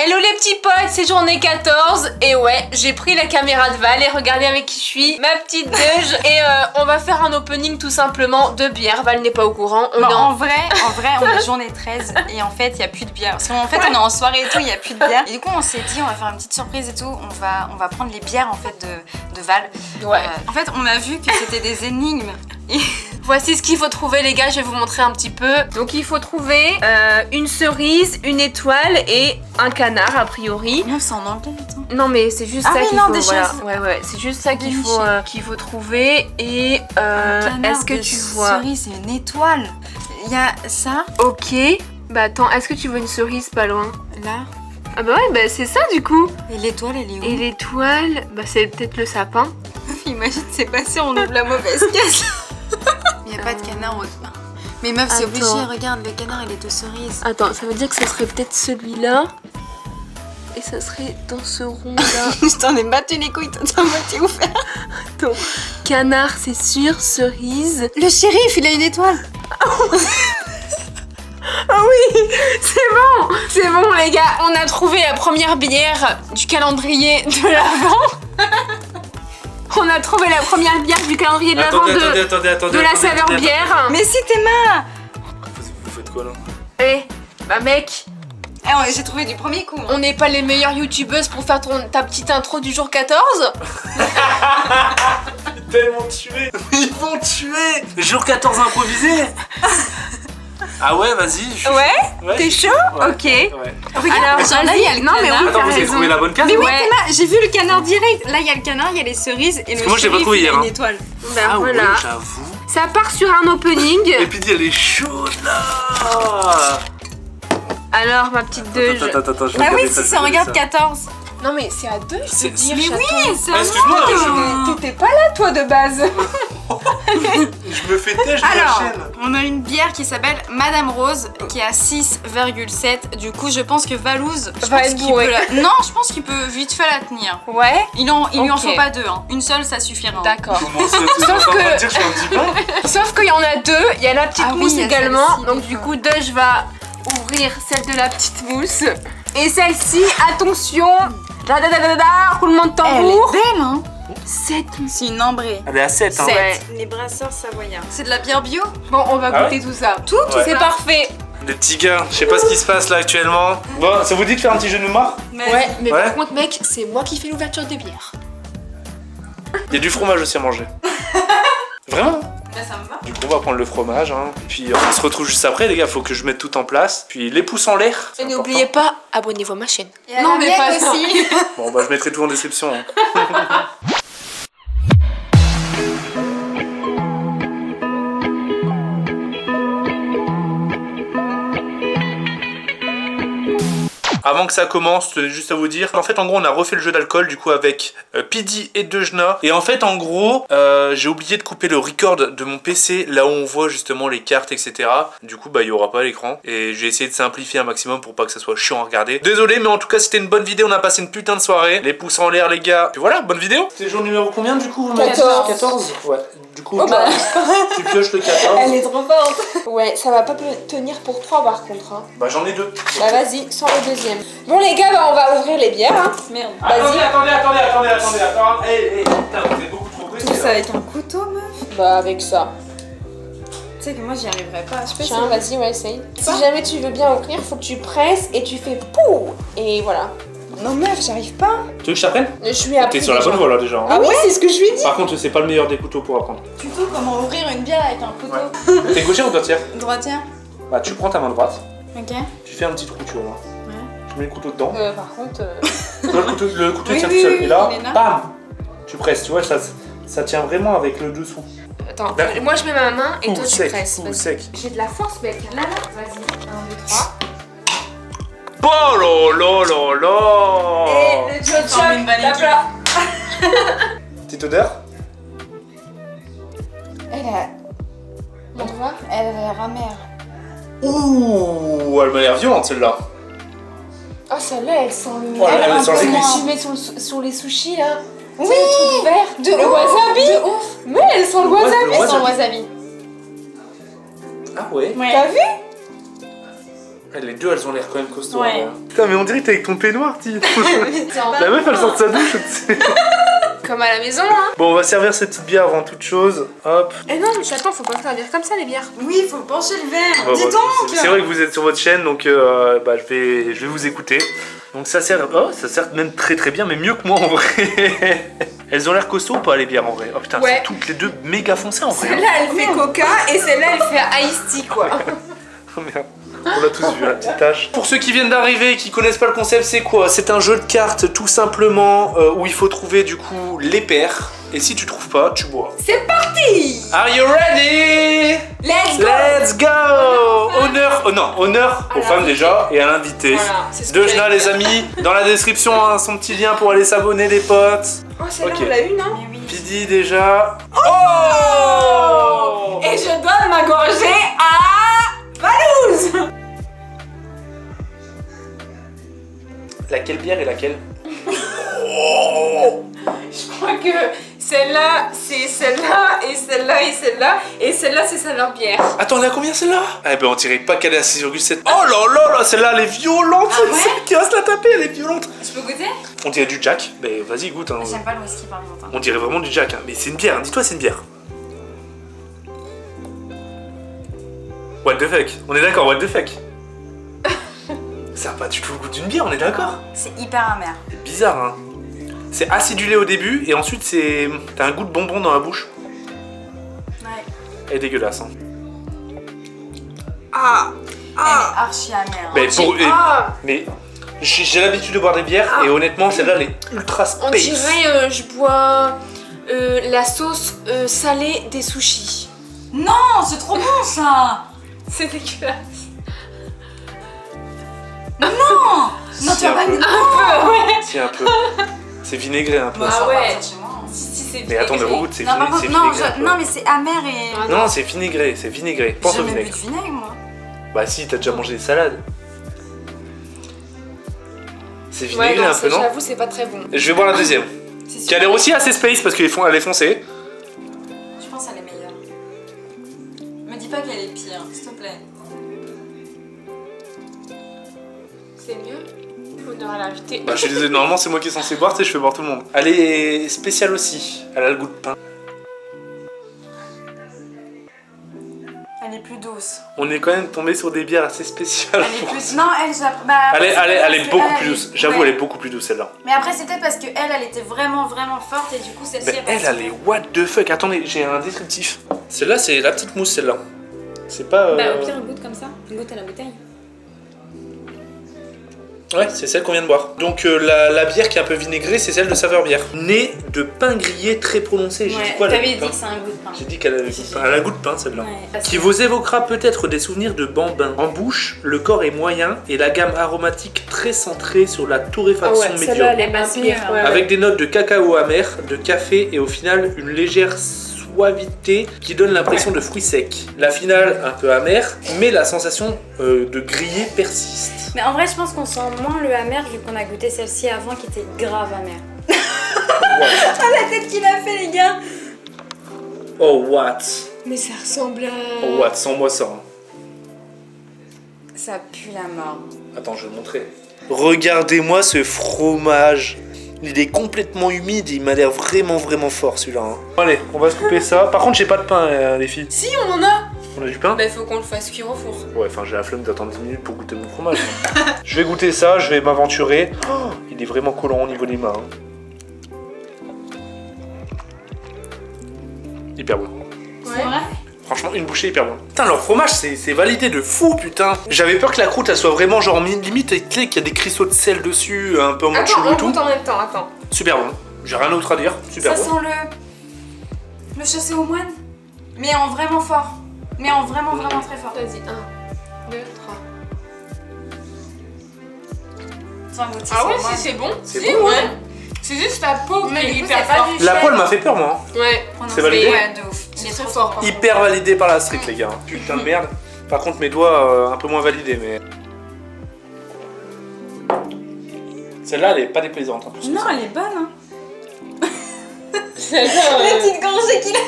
Hello les petits potes, c'est journée 14 et ouais, j'ai pris la caméra de Val et regardez avec qui je suis, ma petite Deuge et euh, on va faire un opening tout simplement de bière. Val n'est pas au courant. On Bon, est en- en vrai, en vrai, on est journée 13 et en fait, il y a plus de bière. Parce qu'en fait, on est en soirée et tout, il y a plus de bière. Et du coup, on s'est dit, on va faire une petite surprise et tout. On va, on va prendre les bières en fait de, de Val. Ouais. Euh, en fait, on a vu que c'était des énigmes. Et Voici ce qu'il faut trouver les gars, je vais vous montrer un petit peu. Donc il faut trouver euh, une cerise, une étoile et un canard a priori. non, c'est en anglais. Non mais c'est juste Ah ça oui, qu'il faut. voilà. Ouais ouais, c'est juste ça qu'il faut euh, qu'il faut trouver et euh, est-ce que tu vois? cerise, c'est une étoile. Il y a ça, Ok. Bah attends, est-ce que tu vois une cerise pas loin? Là. Ah bah ouais, bah c'est ça du coup. Et l'étoile, elle est où? Et l'étoile, bah c'est peut-être le sapin. Imagine, c'est passé, on ouvre la mauvaise caisse. A pas de canard au Mais meuf, c'est obligé, regarde, le canard, il est aux cerises. Attends, ça veut dire que ce serait peut-être celui-là. Et ça serait dans ce rond-là. Je t'en ai battu les couilles, t'as moitié ouvert. Attends. Canard, c'est sûr. Cerise. Le shérif, il a une étoile. Ah oui C'est bon C'est bon les gars, on a trouvé la première bière du calendrier de l'Avent. on a trouvé la première bière du calendrier de Attendez, de, attendez, attendez, attendez. de la saveur attendez, bière. Mais si t'es main attendez. Vous faites quoi là Eh, bah mec, Eh, ouais, J'ai trouvé du premier coup. hein. on n'est pas les meilleures youtubeuses pour faire ton, ta petite intro du jour 14 Tellement tué Ils vont tuer Jour 14 improvisé Ah ouais, vas-y. je suis- Ouais Ouais. T'es chaud Ouais. Ok. Ouais. Regarde, genre là, il y a le Non mais oui, Attends, vous avez trouvé la bonne case Mais oui, j'ai vu le canard direct. Là, il y a le canard, il y a les cerises et le que moi, je l'ai pas trouvé hier, une hein. étoile. Bah Ah voilà. ouais, j'avoue. Ça part sur un opening. Et puis elle est chaude là Alors ma petite Deuge. Attends, attends, attends, je vais Ah oui, si ça, regarde regarder 14. Non mais c'est à deux, je C'est- peux dire. Mais oui, c'est monde. je- T'étais pas là toi de base. Je me fais têche de la Alors, chaîne on a une bière qui s'appelle Madame Rose qui a 6,7. Du coup, je pense que Valouz, je Va pense être bourré. peut la... Non, je pense qu'il peut vite fait la tenir. Ouais. Il, en, il lui en faut pas deux. hein. Une seule, ça suffira. hein. D'accord. Sauf que- dire je Sauf qu'il y en a deux. Il y a la petite Ah mousse également. Donc du coup, Deuge va ouvrir celle de la petite mousse. Et celle-ci, attention. Da, da, da, da, da, roulement de Elle est tambour. belle, hein 7 C'est une ambrée. Elle est à 7 hein Sept. Ouais. Les brasseurs savoyards. C'est de la bière bio? Bon, on va Ah goûter tout ça. Tout, Ouais. c'est parfait. Les petits gars, je sais pas ce qui se passe là actuellement. Bon, ça vous dit de faire un petit jeu de mémoire? Ouais, mais Ouais. par contre, mec, c'est moi qui fais l'ouverture des bières. Il y a du fromage aussi à manger. Vraiment? Bah, ça me va. Du coup, on va prendre le fromage. Hein. Puis on se retrouve juste après, les gars. Faut que je mette tout en place. Puis les pouces en l'air. c'est Et important. n'oubliez pas, abonnez-vous à ma chaîne. Non, la mais mienne pas ça. aussi. Bon, bah, je mettrai tout en description. hein. Avant que ça commence, je tenais juste à vous dire, en fait, en gros, on a refait le jeu d'alcool, du coup, avec euh, Pidi et Dejna. Et en fait, en gros, euh, j'ai oublié de couper le record de mon PC, là où on voit justement les cartes, etc. Du coup, bah, il y aura pas l'écran. Et j'ai essayé de simplifier un maximum pour pas que ça soit chiant à regarder. Désolé, mais en tout cas, c'était une bonne vidéo. On a passé une putain de soirée. Les pouces en l'air, les gars. Puis voilà, bonne vidéo. C'est jour numéro combien, du coup vous m'avez dit? 14. 14 Ouais. Du coup, Oh bah. tu pioches le 14. est trop forte. Ouais, ça va pas tenir pour 3 par contre. Hein. Bah, j'en ai deux. Bah vas-y, sans le deuxième. Bon les gars, bah on va ouvrir les bières. Hein. Merde. Attendez, attendez, attendez, attendez, attendez, attendez. Eh, eh, putain, vous êtes beaucoup trop pressés. Tout ça avec un couteau, meuf. Bah avec ça. Tu sais que moi, j'y arriverais pas. Je peux Tiens, vas-y, ouais, essaye. Si jamais tu veux bien ouvrir, faut que tu presses et tu fais pou Et voilà. Non, meuf, j'arrive pas. Tu veux que je t'apprenne Je suis appris T'es sur la déjà. bonne voie là déjà. hein. Ah oui, c'est ce que je lui ai dit. Par contre, c'est pas le meilleur des couteaux pour apprendre. Plutôt comment ouvrir une bière avec un couteau. T'es gaucher ou droitière Droitière. Bah, tu prends ta main droite, Ok. tu fais un petit trou, tu vois là. Ouais. Tu mets le couteau dedans. Euh, par contre, euh, le couteau, le couteau Oui, tient oui, tout seul. oui, Et là, bam Tu presses, tu vois, ça, ça tient vraiment avec le dessous. attends, moi je mets ma main et toi tu sec, presses. J'ai de la force, mec. Là, là, vas-y. 1, 2, 3. Oh là Et le tape là. Petite odeur Elle a, On voit elle a l'air amère. Ouh, elle m'a l'air violente celle-là. Oh, celle-là, elle sent le. Oh, elle- elle sent mets sur, le- sur les sushis là. Oui. C'est le truc vert. De le ouf, wasabi. de ouf. Mais elle sent le wasabi. le Elle sent le wasabi. wasabi. Ah ouais Ouais. T'as vu? Les deux, elles ont l'air quand même costauds. Ouais. hein. Putain, mais on dirait que t'es avec ton peignoir, Ti. La meuf, elle sort de sa douche. tu sais. Comme à la maison, hein. Bon, on va servir cette petite bière avant toute chose. Hop. Eh non, mais attends, faut pas servir comme ça les bières. Oui, faut pencher le verre. Bah, Dis bah, donc c'est- vrai que vous êtes sur votre chaîne, donc euh, bah, je, vais, je vais vous écouter. Donc ça sert, oh, ça sert même très très bien, mais mieux que moi en vrai. Elles ont l'air costauds ou pas les bières en vrai? Oh putain, Ouais. elles sont toutes les deux méga foncées en vrai. hein. Celle-là, elle fait coca et celle-là, elle fait iced tea, quoi. Oh merde. On l'a tous vu, la petite tâche. Pour ceux qui viennent d'arriver et qui connaissent pas le concept, c'est quoi? C'est un jeu de cartes tout simplement euh, où il faut trouver du coup les paires. Et si tu trouves pas, tu bois. C'est parti Are you ready? Let's go Let's go Honneur, oh non, honneur aux femmes déjà et à l'invité. Voilà, c'est ce que Dejna j'allais les amis, dans la description hein, son petit lien pour aller s'abonner les potes. Oh, celle-là, on l'a eu, non? Mais oui. Pidi déjà. Oh, Et je donne ma gorgée à Valouz Laquelle bière et laquelle Je crois que celle-là, c'est celle-là, et celle-là, et celle-là, et celle-là, c'est sa leur bière. Attends, elle est à combien celle-là Eh ben on dirait pas qu'elle est à 6,7. Oh là là là, celle-là elle est violente, Ah ouais celle qui va se la taper, elle est violente. Je peux goûter? On dirait du Jack, mais vas-y goûte. hein. J'aime pas le whisky par contre. hein. On dirait vraiment du Jack, hein. mais c'est une bière, hein. dis-toi c'est une bière. What the fuck? On est d'accord, what the fuck? Ça a pas du tout le goût d'une bière, on est d'accord C'est hyper amer. C'est bizarre, hein. C'est acidulé au début et ensuite c'est. T'as un goût de bonbon dans la bouche. Ouais. Elle est dégueulasse, hein. Ah Elle est archi amère. Mais pour. et- Ah Mais j'ai l'habitude de boire des bières et honnêtement celle-là elle est ultra On space. dirait, euh, je bois euh, la sauce euh, salée des sushis. Non, c'est trop bon ça C'est dégueulasse. Tu vas un pas peu. Un peu, ouais. Si un peu. C'est vinaigré un peu. Bah, Ah ça ouais. Si, si, c'est Mais attends, mais regoute, c'est vina- non, vinaigré. je- non, mais c'est amer et. Ah, Non, c'est vinaigré, c'est vinaigré. Pense J'ai au vinaigre. de vinaigre moi. Bah si, t'as déjà mangé des salades. C'est Ouais, vinaigré non, un peu, non j'avoue, c'est pas très bon. Je vais boire la deuxième. C'est Qui a l'air aussi assez space parce qu'elle est foncée. Je pense qu'elle est meilleure. Me dis pas qu'elle est pire, s'il te plaît. C'est mieux Bah je suis désolé, normalement c'est moi qui est censé boire, tu sais, je fais boire tout le monde. Elle est spéciale aussi. Elle a le goût de pain. Elle est plus douce. On est quand même tombé sur des bières assez spéciales. Elle est plus. Non, elle, bah, Elle est, elle est, elle beaucoup plus douce. J'avoue, ouais. elle est beaucoup plus douce celle-là. Mais après, peut-être parce que elle, elle était vraiment, vraiment forte et du coup, celle-ci, Mais elle elle, est what the fuck. Attendez, j'ai un descriptif. Celle-là, c'est la petite mousse, celle-là. C'est pas. euh, Bah, au pire, goûte comme ça. Goûte à la bouteille. Ouais, c'est celle qu'on vient de boire. Donc euh, la, la bière qui est un peu vinaigrée, c'est celle de saveur bière. Née de pain grillé très prononcé. J'ai dit quoi t'avais le goût de dit pain que c'est un goût de pain. J'ai dit qu'elle avait le goût de pain. Elle a le goût de pain celle-là. Ouais. Qui vous évoquera peut-être des souvenirs de bambins. En bouche, le corps est moyen et la gamme aromatique très centrée sur la Ah torréfaction pire. ouais, Avec des notes de cacao amer, de café et au final une légère suavité qui donne l'impression de fruits secs. La finale un peu amère, mais la sensation euh, de grillé persiste. Mais en vrai, je pense qu'on sent moins le amer vu qu'on a goûté celle-ci avant qui était grave amère. La tête qu'il a fait, les gars Oh what? Mais ça ressemble à. Oh what, sans moi ça. hein. Ça pue la mort. Attends, je vais le montrer. Regardez-moi ce fromage. Il est complètement humide, il m'a l'air vraiment vraiment fort celui-là. hein. Allez, on va se couper ça. Par contre, j'ai pas de pain, euh, les filles. Si, on en a On a du pain Bah, faut qu'on le fasse cuire au four. Ouais, enfin, j'ai la flemme d'attendre 10 minutes pour goûter mon fromage. je vais goûter ça, je vais m'aventurer. Oh, il est vraiment collant au niveau des mains. hein. Hyper bon. C'est vrai? Franchement, une bouchée hyper bon. Putain, leur fromage, c'est c'est validé de fou, putain. J'avais peur que la croûte, elle soit vraiment genre mi- limite, sais, qu'il y a des cristaux de sel dessus, un peu en mode chelou on et tout. en même temps, attends. Super bon. J'ai rien d'autre à dire. Super Ça bon. sent le. Le chassé au moine Mais en vraiment fort. Mais en vraiment, vraiment très fort. Vas-y, 1, 2, 3. Tiens, goûte, Ah ouais, si c'est bon. C'est Si, bon, ouais. C'est juste la peau Mais qui est hyper forte. La poêle m'a fait peur, moi. hein. Ouais. Prononcé, C'est validé Ouais, de ouf. C'est Il est très trop fort. fort. Hyper validé par la street, les gars. Putain de merde. Par contre, mes doigts, euh, un peu moins validés, mais. Celle-là, elle est pas déplaisante. hein, plus Non, elle est bonne, hein. Celle-là, La euh, petite gorgée qu'il a.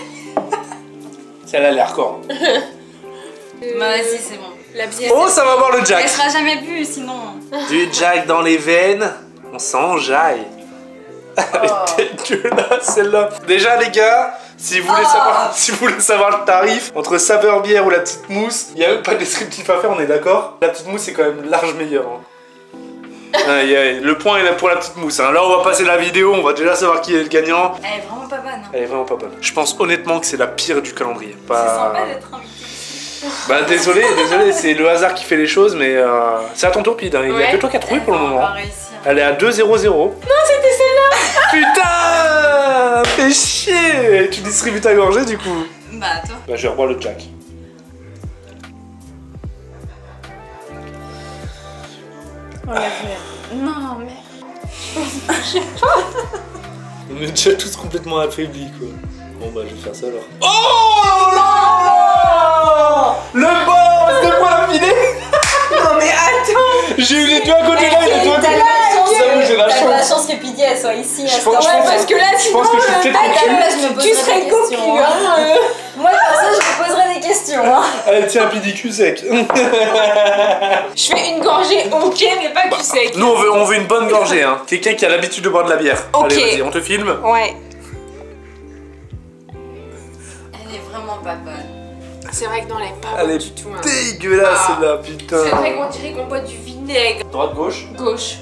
Celle-là, elle est hardcore. euh, Bah, vas-y, c'est bon. La bière. Oh, ça va voir le Elle Jack. sera jamais vue sinon. Du Jack dans les veines, on s'enjaille. Elle est dégueulasse celle-là. Déjà les gars, si vous voulez Oh. savoir, si vous voulez savoir le tarif entre saveur bière ou la petite mousse, il n'y a même pas de descriptif à faire, on est d'accord? La petite mousse c'est quand même large meilleur. hein. Aïe, aïe, le point est là pour la petite mousse. hein. Là on va passer la vidéo, on va déjà savoir qui est le gagnant. Elle est vraiment pas bonne. Hein. Elle est vraiment pas bonne. Je pense honnêtement que c'est la pire du calendrier. C'est Pas... sympa d'être invité. Bah désolé, désolé, c'est le hasard qui fait les choses, mais euh, c'est à ton tour Pide. hein. Il y a que toi qui as trouvé pour le On moment. va réussir. Elle est à 2-0-0. Non, c'était celle-là Putain Fais chier Tu distribues ta gorgée du coup Bah toi. Bah je vais reboire le Jack. On l'a vu. Non, mais. On est déjà tous complètement affaiblis quoi. Bon bah je vais faire ça alors. Oh non Le boss de moi filé Non, mais attends J'ai eu les deux à côté là, Chance que Pidi elle soit ici. Je à ce pense- pense- Parce que là, Je sinon, pense que je suis euh, peut-être Ah, cocu. là, je tu serais cocu, hein euh. Moi, comme ça, je me poserai des questions. Hein. Allez tiens, Pidi cul sec. Je fais une gorgée, ok, mais pas cul sec. Nous on veut, on veut une bonne gorgée hein. Quelqu'un qui a l'habitude de boire de la bière. Ok. Allez vas-y, on te filme. Ouais, Elle est vraiment pas bonne. c'est vrai que dans les pas Elle bonne est du tout. hein. dégueulasse Ah. C'est putain. vrai qu'on dirait qu'on boit du vinaigre. Droite, gauche Gauche,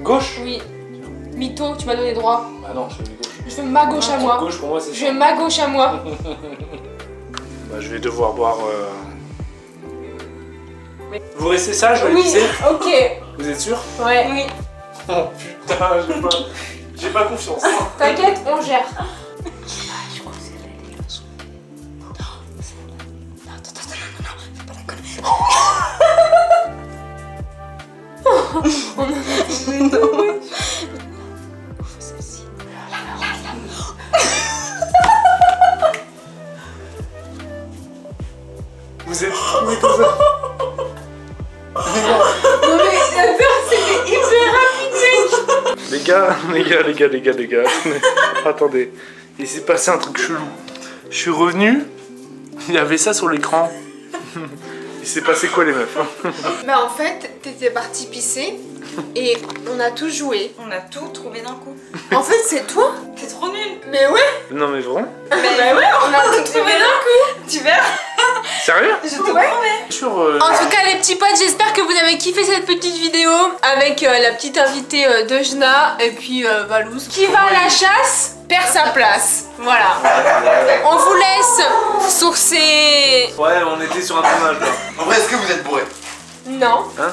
Gauche? Oui. Mytho, tu m'as donné droit. Bah non, je fais gauche. Je fais ma gauche à moi. Gauche pour moi c'est Je ça. fais ma gauche à moi. Bah, je vais devoir boire. euh, Vous restez sage, je vais Oui, ok. Vous êtes sûr Ouais. Oui. Oh putain, j'ai pas, j'ai pas confiance. T'inquiète, on gère. Vous les gars, les gars, les gars, les gars. Attendez, il s'est passé un truc chelou. Je suis revenu, il y avait ça sur l'écran. Il s'est passé quoi les meufs hein Bah en fait, t'étais parti pisser et on a tout joué. On a tout trouvé d'un coup. En fait, c'est toi T'es trop nul. Mais ouais Non mais vraiment Bah ouais, on a tout trouvé d'un coup Tu verras. Sérieux. Sur euh, En tout cas, les petits potes, j'espère que vous avez kiffé cette petite vidéo avec euh, la petite invitée euh, de Jna et puis euh, Valouz qui va à la chasse perd sa place. Voilà. On vous laisse sur ces... Ouais, on était sur un tournage là. En vrai, est-ce que vous êtes bourré Non. Hein?